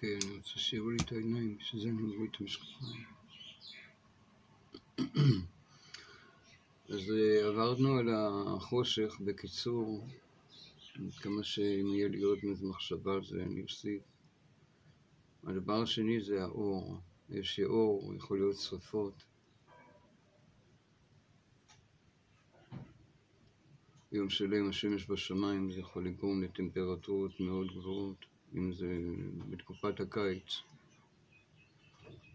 כן, אני רוצה שיראו לי את העיניים, בשביל זה אני מוריד את המשקפיים. אז אה, עברנו על החושך, בקיצור, כמה שאם יהיה לי עוד איזה מחשבה על זה, אני אוסיף. הדבר השני זה האור. יש אור, יכול להיות שרפות. יום שלם השמש בשמיים, זה יכול לגרום לטמפרטורות מאוד גבוהות, אם זה בתקופת הקיץ.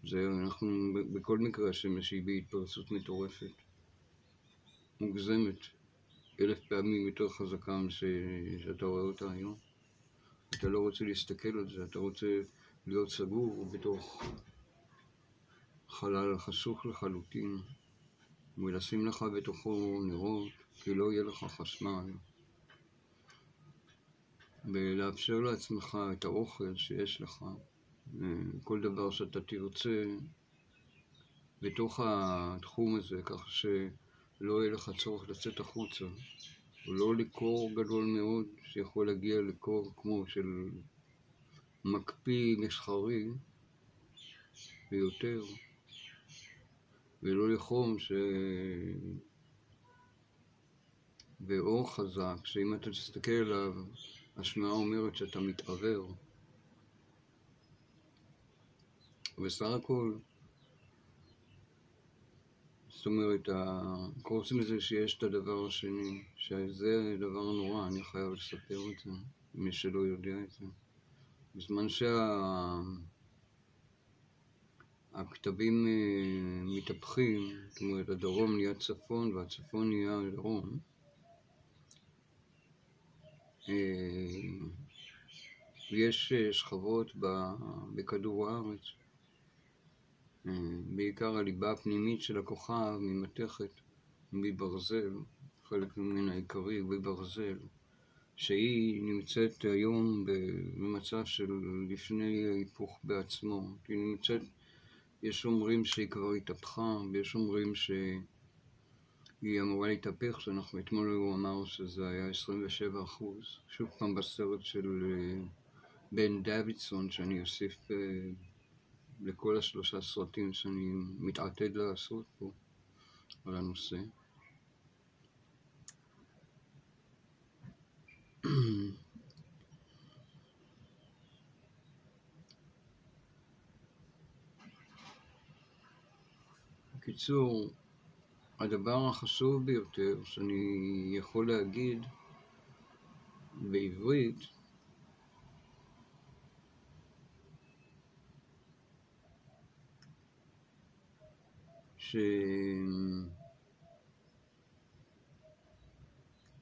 זה אנחנו, בכל מקרה השמש היא בהתפרצות מטורפת, מוגזמת, אלף פעמים יותר חזקה. שאתה רואה אותה היום. אתה לא רוצה להסתכל על זה, אתה רוצה להיות סגור בתוך חלל חשוך לחלוטין, ולשים לך בתוכו נרות, כי לא יהיה לך חשמל, ולאפשר לעצמך את האוכל שיש לך, כל דבר שאתה תרצה בתוך התחום הזה, כך שלא יהיה לך צורך לצאת החוצה, ולא לקור גדול מאוד שיכול להגיע לקור כמו של מקפיא מסחרי ביותר. ולא לחום ש... ואור חזק, שאם אתה תסתכל עליו, השמעה אומרת שאתה מתעוור. בסך הכל, זאת אומרת, קורס מזה שיש את הדבר השני, שזה דבר נורא, אני חייב לספר את זה, מי שלא יודע את זה. בזמן שה... הכתבים אה, מתהפכים, זאת אומרת הדרום נהיה צפון והצפון נהיה דרום. אה, יש אה, שכבות בכדור הארץ, בעיקר הליבה הפנימית של הכוכב ממתכת מברזל, חלק ממנה העיקרי בברזל, שהיא נמצאת היום במצב של לפני היפוך בעצמו, היא נמצאת יש אומרים שהיא כבר התהפכה, ויש אומרים שהיא אמורה להתהפך, שאנחנו אתמול הוא אמר שזה היה 27 אחוז. שוב פעם בסרט של אה, בן דוידסון, שאני אוסיף אה, לכל השלושה סרטים שאני מתעתד לעשות פה על הנושא. בקיצור, הדבר החשוב ביותר שאני יכול להגיד בעברית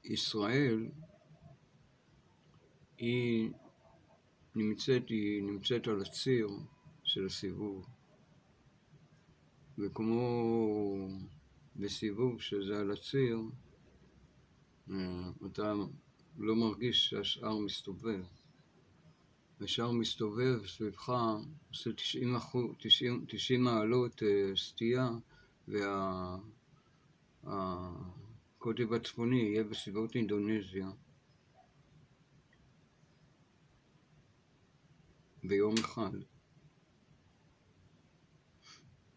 שישראל היא נמצאת, היא נמצאת על הציר של הסיבוב. וכמו בסיבוב שזה על הציר, אה, אתה לא מרגיש שהשאר מסתובב. השאר מסתובב סביבך, עושה 90, 90, 90 מעלות אה, סטייה, והקוטב הצפוני יהיה בסביבות אינדונזיה. ביום אחד.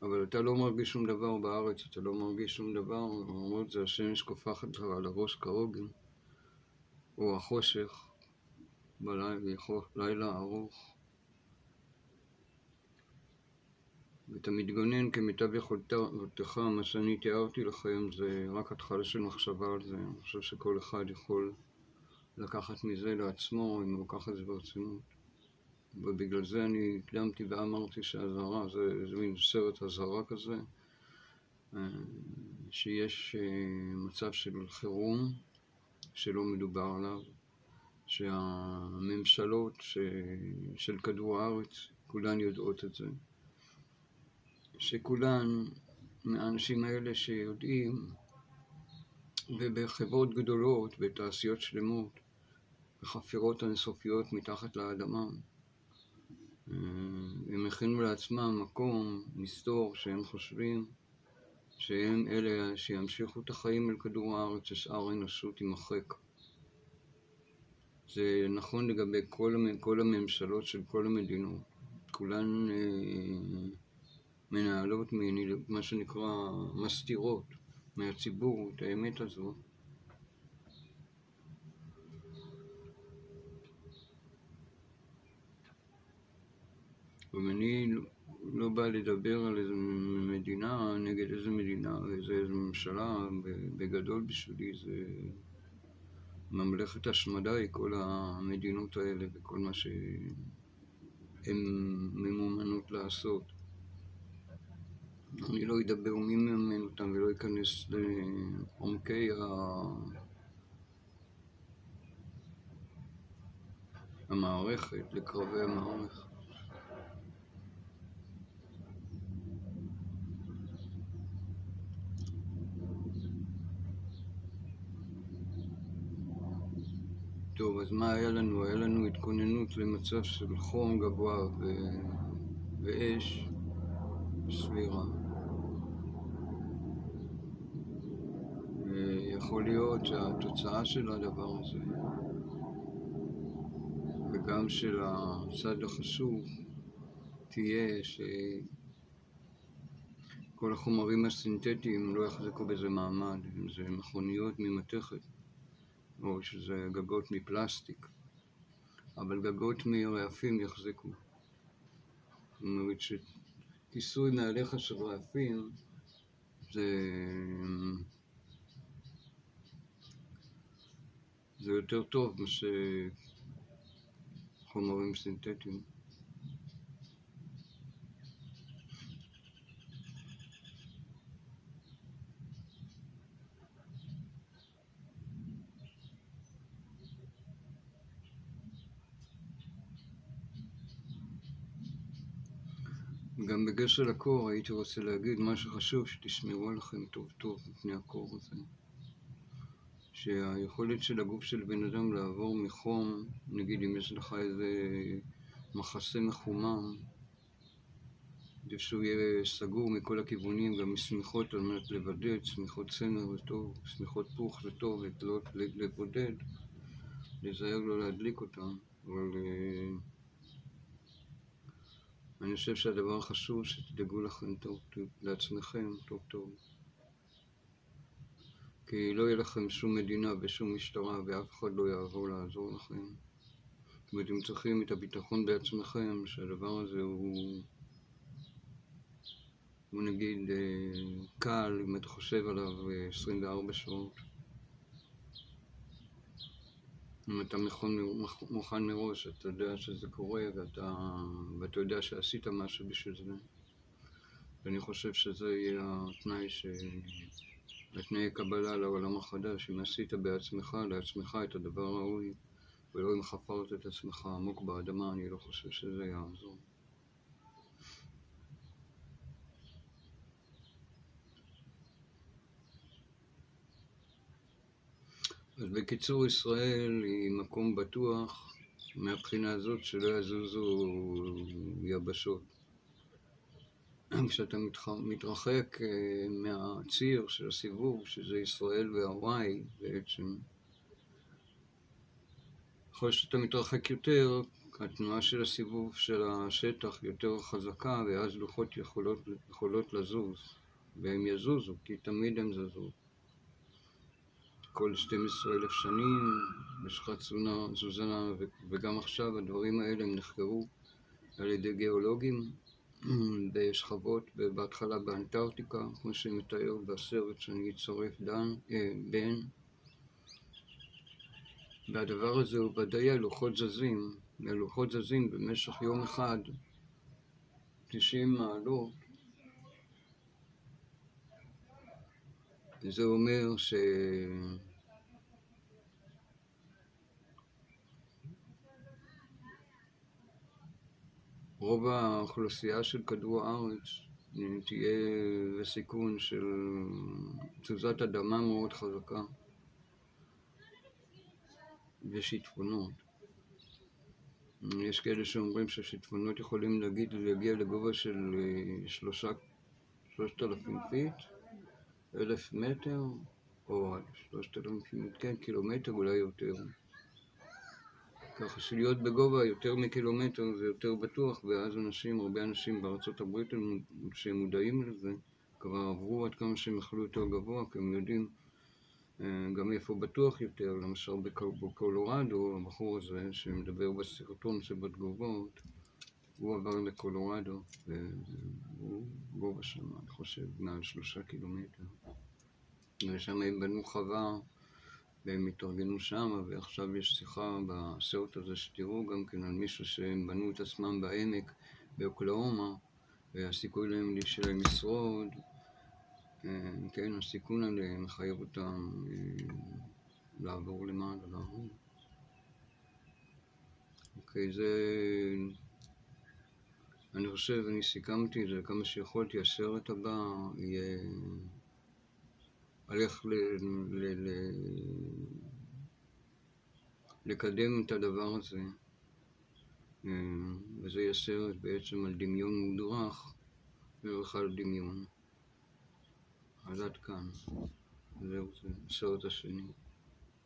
אבל אתה לא מרגיש שום דבר בארץ, אתה לא מרגיש שום דבר, למרות זה השמש קופחת לך על הראש כהוגן, או החושך בלילה ארוך. ואתה מתגונן כמיטב יכולתך, מה שאני תיארתי לכם זה רק התחלה של מחשבה על זה. אני חושב שכל אחד יכול לקחת מזה לעצמו, אם הוא לוקח את זה ברצינות. ובגלל זה אני הקדמתי ואמרתי שהאזהרה זה, זה מין סרט אזהרה כזה, אה, שיש אה, מצב של חירום שלא מדובר עליו, שהממשלות. של כדור הארץ, כולן יודעות את זה, שכולן, מהאנשים האלה שיודעים, ובחברות גדולות, בתעשיות שלמות, בחפירות אינסופיות מתחת לאדמה, הם הכינו לעצמם מקום, מסתור, שהם חושבים שהם אלה שימשיכו את החיים על כדור הארץ, ששאר האנושות יימחק. זה נכון לגבי כל, כל הממשלות של כל המדינות. כולן אה, מנהלות מה שנקרא מסתירות מהציבור את האמת הזו. ואני לא בא לדבר על איזה מדינה, נגד איזה מדינה, איזה, איזה ממשלה, בגדול בשבילי זה ממלכת השמדה היא כל המדינות האלה וכל מה שהן ממומנות לעשות. אני לא אדבר מי מממן אותם ולא אכנס לעומקי ה... המערכת, לקרבי המערכת. טוב, אז מה היה לנו? היה לנו התכוננות למצב של חום גבוה ו... ואש סבירה. ויכול להיות שהתוצאה של הדבר הזה, וגם של הצד החשוב, תהיה שכל החומרים הסינתטיים לא יחזקו בזה מעמד, אם זה מכוניות ממתכת. או שזה גגות מפלסטיק, אבל גגות מרעפים יחזיקו. זאת אומרת שכיסוי מעליך של רעפים זה... זה יותר טוב מאשר חומרים סינתטיים. גם בגשר הקור הייתי רוצה להגיד מה שחשוב, שתשמרו עליכם טוב טוב מפני הקור הזה. שהיכולת של הגוף של בן אדם לעבור מחום, נגיד אם יש לך איזה מחסה מחומם, שהוא יהיה סגור מכל הכיוונים, גם משמיכות על מנת לבדד, שמיכות צמר זה טוב, שמיכות פוך זה טוב, לבודד, להיזהר לא להדליק אותם, אבל... אני חושב שהדבר החשוב שתדאגו לכם טוב, לעצמכם טוב טוב. כי לא יהיה לכם שום מדינה ושום משטרה ואף אחד לא יעבור לעזור לכם. זאת אומרת, אתם צריכים את הביטחון בעצמכם, שהדבר הזה הוא, הוא נגיד אה, קל, אם אתה חושב עליו 24 אה, שעות. אם אתה מוכן מראש, אתה יודע שזה קורה ואתה, ואתה יודע שעשית משהו בשביל זה. ואני חושב שזה יהיה התנאי ש... התנאי קבלה לעולם החדש, אם עשית בעצמך, לעצמך את הדבר הראוי, ולא אם חפרת את עצמך עמוק באדמה, אני לא חושב שזה יעזור. אז בקיצור, ישראל היא מקום בטוח מהבחינה הזאת שלא יזוזו יבשות. כשאתה מתרחק אה, מהציר של הסיבוב, שזה ישראל והוואי בעצם, ככל שאתה מתרחק יותר, התנועה של הסיבוב של השטח יותר חזקה, ואז לוחות יכולות, יכולות לזוז, והם יזוזו, כי תמיד הם זזו. כל 12 אלף שנים תזונה, תזונה, וגם עכשיו הדברים האלה הם נחקרו על ידי גיאולוגים בשכבות, בהתחלה באנטארקטיקה, כמו שמתאר בסרט שאני אצרף דן, אה, בן. והדבר הזה הוא ודאי הלוחות זזים, הלוחות זזים במשך יום אחד 90 מעלות זה אומר ש... רוב האוכלוסייה של כדור הארץ תהיה בסיכון של תזוזת אדמה מאוד חזקה ושיטפונות. יש כאלה שאומרים שהשיטפונות יכולים להגיד, להגיע לגובה של אה, שלושה, שלושת אלפים פיט, אלף מטר, או שלושת אלפים, כן, קילומטר, אולי יותר. ככה שלהיות בגובה יותר מקילומטר זה יותר בטוח, ואז אנשים, הרבה אנשים בארצות הברית שהם מודעים לזה, כבר עברו עד כמה שהם יכלו יותר גבוה, כי הם יודעים אה, גם איפה בטוח יותר, למשל בקולורדו, הבחור הזה שמדבר בסרטון שבתגובות, הוא עבר לקולורדו, והוא גובה שם, אני חושב, מעל שלושה קילומטר. ושם הם בנו חווה והם התארגנו שם, ועכשיו יש שיחה בסרט הזה שתראו גם כן על מישהו שהם בנו את עצמם בעמק באוקלאומה, והסיכוי להם שלהם לשרוד, אה, כן, הסיכון עליהם מחייב אותם אה, לעבור למעלה, לעבור. אוקיי, זה... אני חושב, אני סיכמתי את זה כמה שיכולתי, הסרט הבא יהיה... איך ל... ל... ל... לקדם את הדבר הזה. אה, וזה יהיה סרט בעצם על דמיון מודרך ובכלל דמיון. אז עד כאן. זהו, זה הסרט השני.